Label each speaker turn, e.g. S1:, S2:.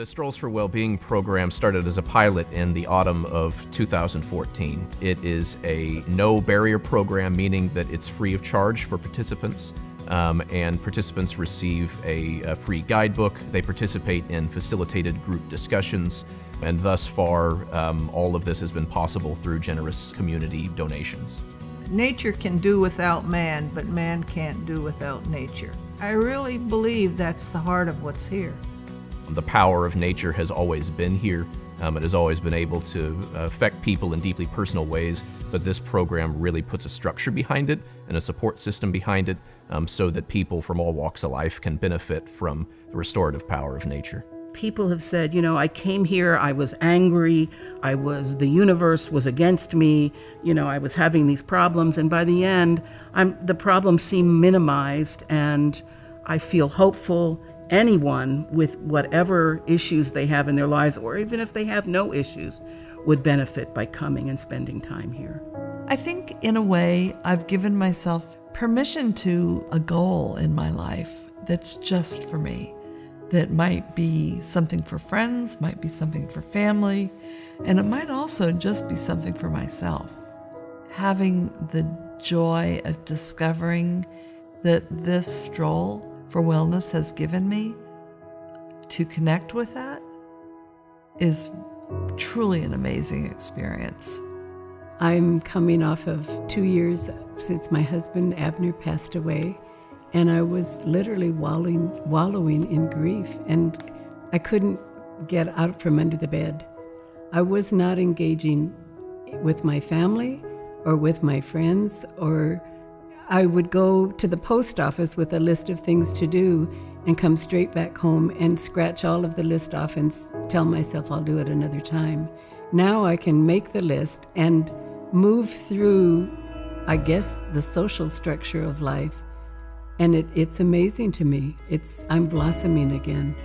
S1: The Strolls for Wellbeing program started as a pilot in the autumn of 2014. It is a no barrier program, meaning that it's free of charge for participants. Um, and participants receive a, a, free guidebook. They participate in facilitated group discussions, and thus far, um, all of this has been possible through generous community donations.
S2: Nature can do without man, but man can't do without nature. I really believe that's the heart of what's here.
S1: The power of nature has always been here. Um, it has always been able to affect people in deeply personal ways, but this program really puts a structure behind it and a support system behind it um, so that people from all walks of life can benefit from the restorative power of nature.
S3: People have said, you know, I came here, I was angry, I was, the universe was against me, you know, I was having these problems, and by the end, I'm, the problems seem minimized, and I feel hopeful anyone with whatever issues they have in their lives, or even if they have no issues, would benefit by coming and spending time here.
S4: I think, in a way, I've given myself permission to a goal in my life that's just for me, that might be something for friends, might be something for family, and it might also just be something for myself. Having the joy of discovering that this stroll for wellness has given me to connect with that is truly an amazing experience.
S5: I'm coming off of two years since my husband Abner passed away, and I was literally wallowing, wallowing in grief, and I couldn't get out from under the bed. I was not engaging with my family or with my friends or I would go to the post office with a list of things to do and come straight back home and scratch all of the list off and tell myself I'll do it another time. Now I can make the list and move through, I guess, the social structure of life. And it, it's amazing to me. It's, I'm blossoming again.